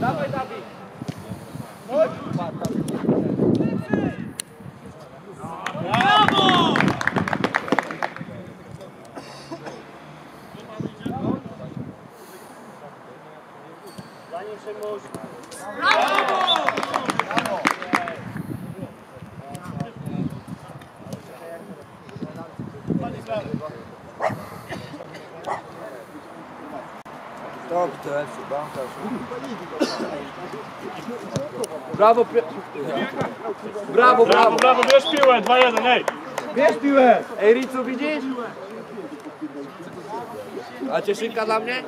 Dawaj, Dawid! Zanim. Stop, to jest bramkarz. Brawo, pie... brawo, Brawo, brawo! brawo, bierz piłę, 2-1, ej! Bierz piłę! Ej, Ricu, widzisz? A cieszynka dla mnie?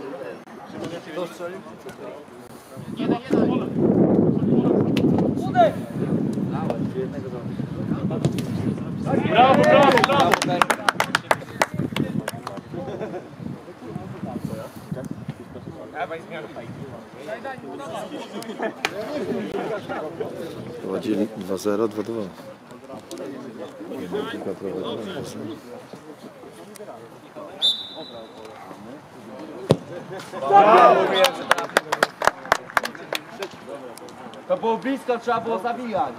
Kto strzelił? Brawo, brawo, brawo! Prowadzili 2-0, 2-2. Jedynka prowadziła 2-0. To było blisko, trzeba było zabijać.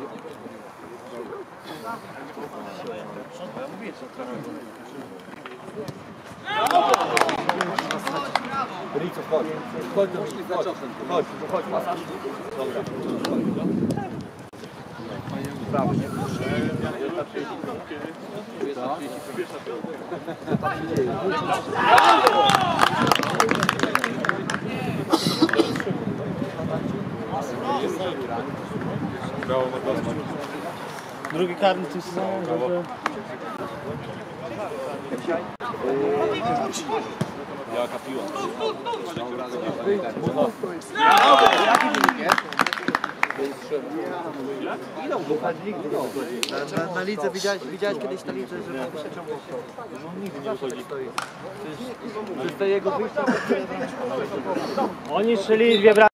Rico, chodź. Chodź do mnie, chodź. Chodź, chodź, masaż. Drugi karny tym sezonie, dobrze. Jaka piła? Na, na lidze widziałeś, widziałeś kiedyś na lidze, że mógł się ciągnąć. Nigdy nie. To jest to jego wyjście. Oni strzelili dwie bramki.